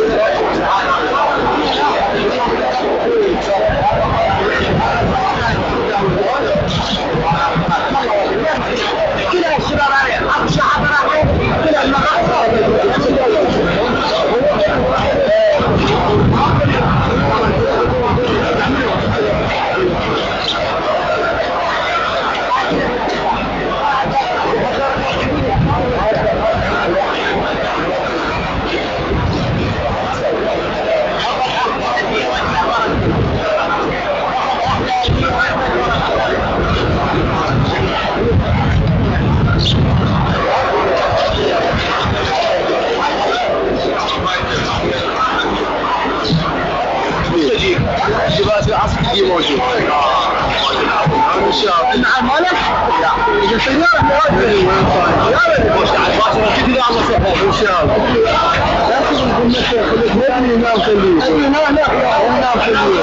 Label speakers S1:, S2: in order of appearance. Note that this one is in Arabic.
S1: Yeah. الجدي موجود إن عمالك لا اذا سيارة مؤدي ان شاء الله. لكن قلنا خليك ما نخليه ما نخليه ما نخليه